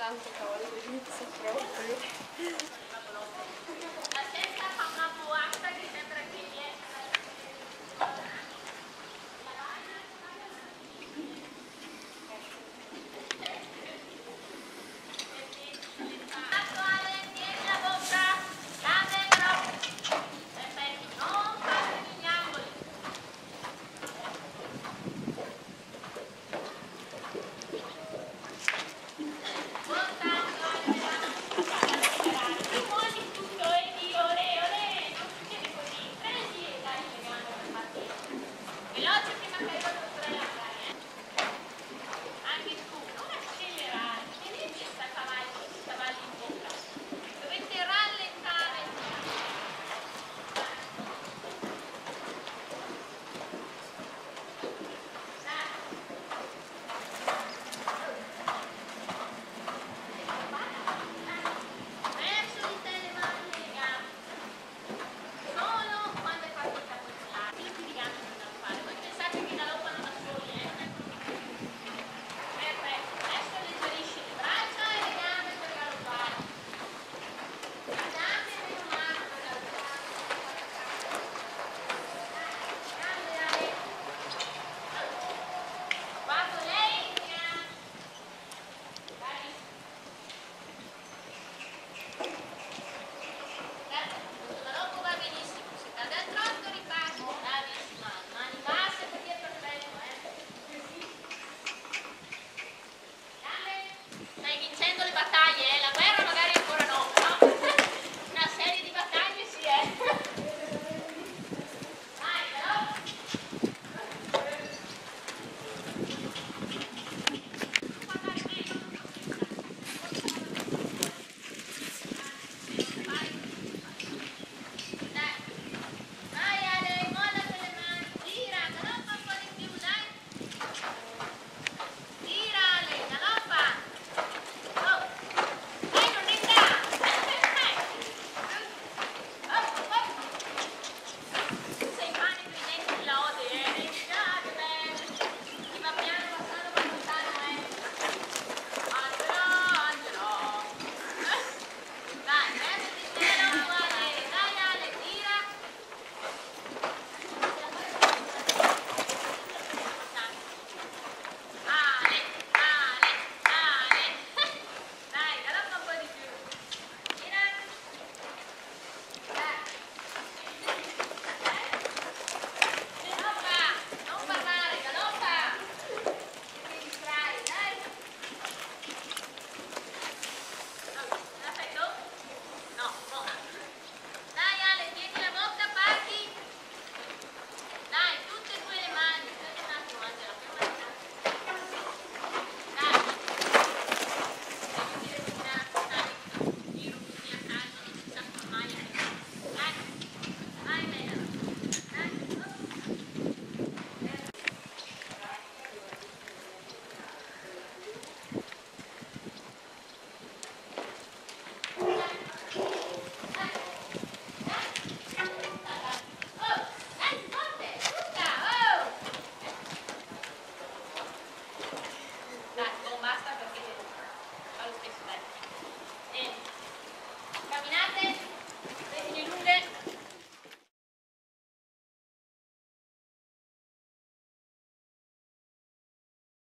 tanto caldo, gente, se